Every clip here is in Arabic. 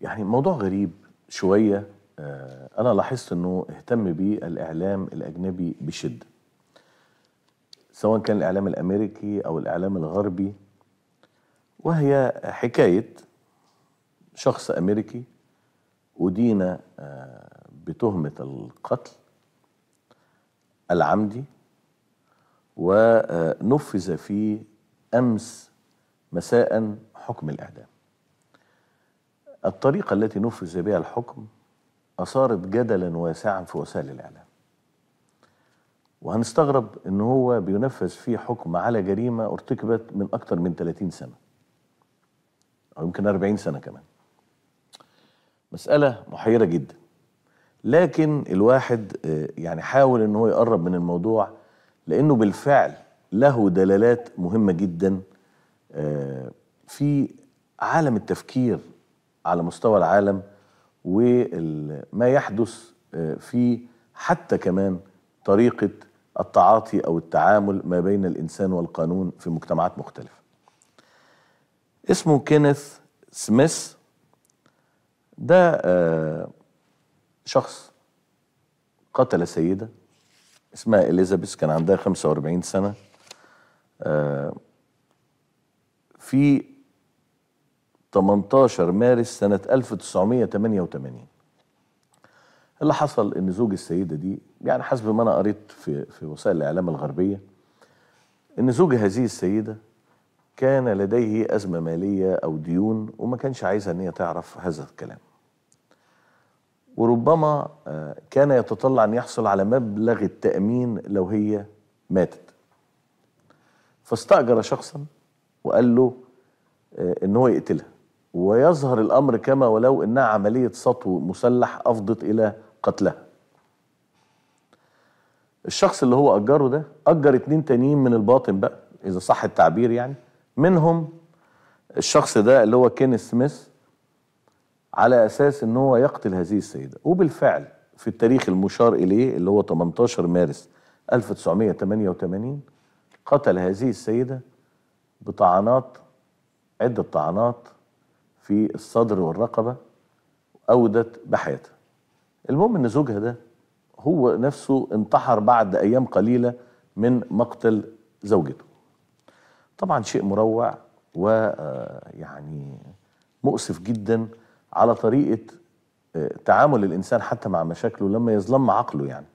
يعني موضوع غريب شوية. آه، أنا لاحظت أنه اهتم بيه الإعلام الأجنبي بشدة. سواء كان الإعلام الأمريكي أو الإعلام الغربي وهي حكاية شخص أمريكي أدين آه، بتهمة القتل العمدي ونفذ فيه أمس مساء حكم الإعدام. الطريقة التي نفذ بها الحكم أثارت جدلا واسعا في وسائل الإعلام. وهنستغرب إن هو بينفذ فيه حكم على جريمة ارتكبت من أكثر من 30 سنة أو يمكن 40 سنة كمان. مسألة محيرة جدا. لكن الواحد آه، يعني حاول إن هو يقرب من الموضوع لأنه بالفعل له دلالات مهمة جدا آه، في عالم التفكير على مستوى العالم وما يحدث آه، في حتى كمان طريقة التعاطي أو التعامل ما بين الإنسان والقانون في مجتمعات مختلفة. اسمه كينيث سميث ده آه، شخص قتل سيدة اسمها إليزابيث كان عندها 45 سنة آه، في 18 مارس سنة 1988 اللي حصل إن زوج السيدة دي يعني حسب ما أنا قريت في في وسائل الإعلام الغربية إن زوج هذه السيدة كان لديه أزمة مالية أو ديون وما كانش عايزها إن هي تعرف هذا الكلام. وربما آه، كان يتطلع أن يحصل على مبلغ التأمين لو هي ماتت. فاستأجر شخصا وقال له آه، إن هو يقتلها. ويظهر الأمر كما ولو انها عملية سطو مسلح أفضت إلى قتلها. الشخص اللي هو أجره ده أجر اتنين تانيين من الباطن بقى إذا صح التعبير يعني. منهم الشخص ده اللي هو كينيث سميث على أساس إن هو يقتل هذه السيدة. وبالفعل في التاريخ المشار إليه اللي هو 18 مارس 1988 قتل هذه السيدة بطعنات عدة طعنات في الصدر والرقبة أودت بحياتها. المهم إن زوجها ده هو نفسه انتحر بعد أيام قليلة من مقتل زوجته. طبعا شيء مروع ويعني مؤسف جدا على طريقة آه، تعامل الإنسان حتى مع مشاكله لما يظلم عقله يعني.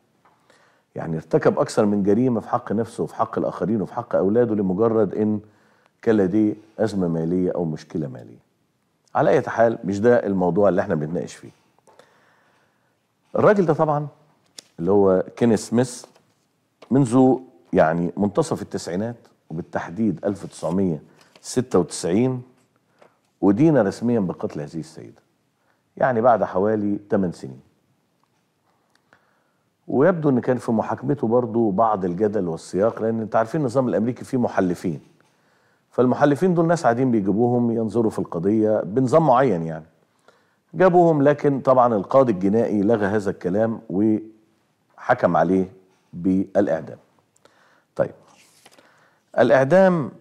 يعني ارتكب أكثر من جريمة في حق نفسه وفي حق الآخرين وفي حق أولاده لمجرد إن كان لديه أزمة مالية أو مشكلة مالية. على أي حال مش ده الموضوع اللي إحنا بنتناقش فيه. الراجل ده طبعا اللي هو كينيث سميث منذ يعني منتصف التسعينات وبالتحديد 1996 أدين رسميا بقتل هذه السيدة. يعني بعد حوالي 8 سنين. ويبدو إن كان في محاكمته برضه بعض الجدل والسياق لأن أنت عارفين النظام الأمريكي فيه محلفين. فالمحلفين دول ناس قاعدين بيجيبوهم ينظروا في القضية بنظام معين يعني. جابوهم لكن طبعا القاضي الجنائي لغى هذا الكلام وحكم عليه بالإعدام. طيب الإعدام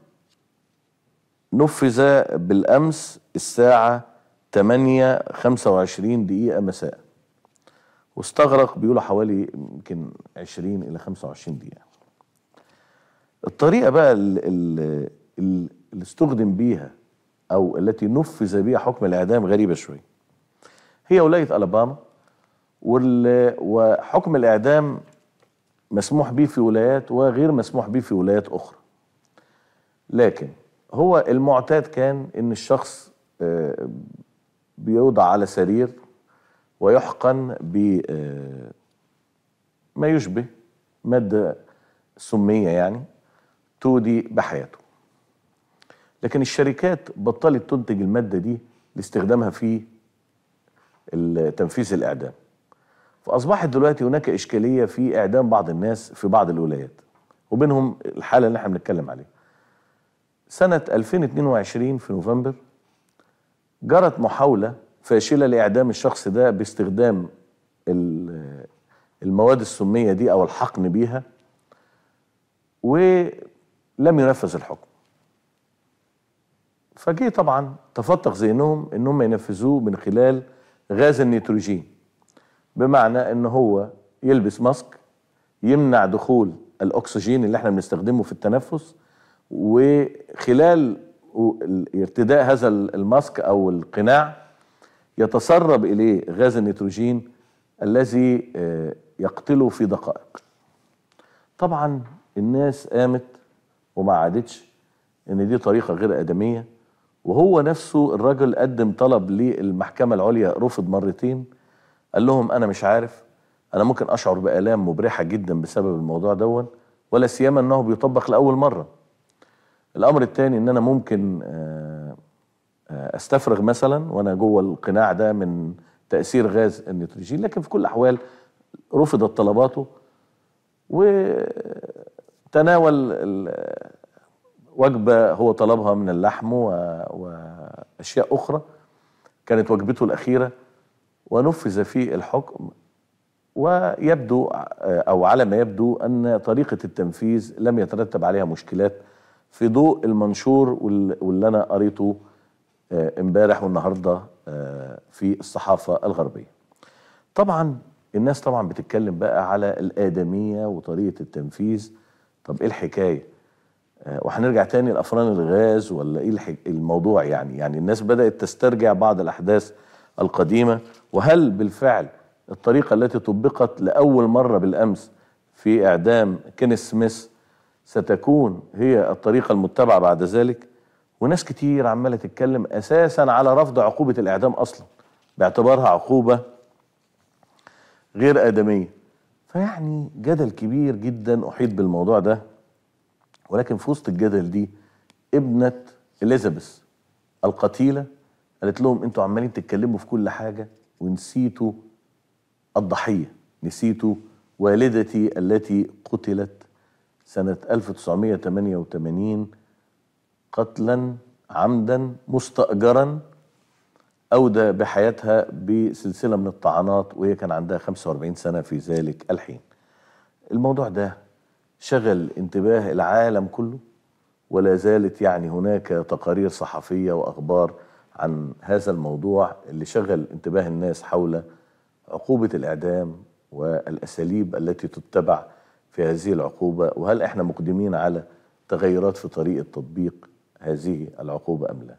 نفذ بالأمس الساعة 8 25 دقيقة مساء. واستغرق بيقولوا حوالي يمكن 20 إلى 25 دقيقة. الطريقة بقى اللي, اللي استخدم بيها أو التي نفذ بها حكم الإعدام غريبة شوية هي ولاية ألاباما وحكم الإعدام مسموح به في ولايات وغير مسموح به في ولايات أخرى. لكن هو المعتاد كان إن الشخص آه، بيوضع على سرير ويحقن ب آه، ما يشبه مادة سمية يعني تودي بحياته. لكن الشركات بطلت تنتج المادة دي لاستخدامها في تنفيذ الإعدام. فأصبحت دلوقتي هناك إشكالية في إعدام بعض الناس في بعض الولايات وبينهم الحالة اللي إحنا بنتكلم عليها. سنة 2022 في نوفمبر جرت محاولة فاشلة لإعدام الشخص ده باستخدام ال- المواد السمية دي أو الحقن بيها ولم ينفذ الحكم. فجه طبعا تفتق ذهنهم انهم ينفذوه من خلال غاز النيتروجين. بمعنى ان هو يلبس ماسك يمنع دخول الأكسجين اللي إحنا بنستخدمه في التنفس وخلال ارتداء هذا الماسك أو القناع يتسرب إليه غاز النيتروجين الذي آه، يقتله في دقائق. طبعا الناس قامت وما عادتش إن دي طريقة غير آدمية. وهو نفسه الراجل قدم طلب للمحكمة العليا رفض مرتين. قال لهم أنا مش عارف أنا ممكن أشعر بآلام مبرحة جدا بسبب الموضوع دون ولا سيما إنه بيطبق لأول مرة. الأمر الثاني إن أنا ممكن آه، أستفرغ مثلا وأنا جوه القناع ده من تأثير غاز النيتروجين. لكن في كل الاحوال رفضت طلباته وتناول وجبة هو طلبها من اللحم وأشياء أخرى كانت وجبته الأخيرة ونفذ في الحكم ويبدو أو على ما يبدو أن طريقة التنفيذ لم يترتب عليها مشكلات في ضوء المنشور واللي أنا قريته آه، امبارح والنهاردة آه، في الصحافة الغربية. طبعا الناس طبعا بتتكلم بقى على الآدمية وطريقة التنفيذ طب إيه الحكاية؟ وهنرجع تاني لأفران الغاز ولا إيه الموضوع يعني؟ يعني الناس بدأت تسترجع بعض الأحداث القديمة وهل بالفعل الطريقة التي طبقت لأول مرة بالأمس في إعدام كينيس سميث ستكون هي الطريقة المتبعة بعد ذلك؟ وناس كتير عمالة تتكلم أساسا على رفض عقوبة الإعدام أصلا باعتبارها عقوبة غير آدمية فيعني جدل كبير جدا أحيط بالموضوع ده ولكن في وسط الجدل دي ابنة إليزابيث القتيلة قالت لهم أنتوا عمالين تتكلموا في كل حاجة ونسيتوا الضحية نسيتوا والدتي التي قتلت سنة 1988 قتلا عمدا مستأجرا أودى بحياتها بسلسلة من الطعنات وهي كان عندها 45 سنة في ذلك الحين. الموضوع ده شغل انتباه العالم كله ولا زالت يعني هناك تقارير صحفية وأخبار عن هذا الموضوع اللي شغل انتباه الناس حول عقوبة الإعدام والأساليب التي تتبع في هذه العقوبة وهل إحنا مقدمين على تغيرات في طريقة تطبيق هذه العقوبة أم لا؟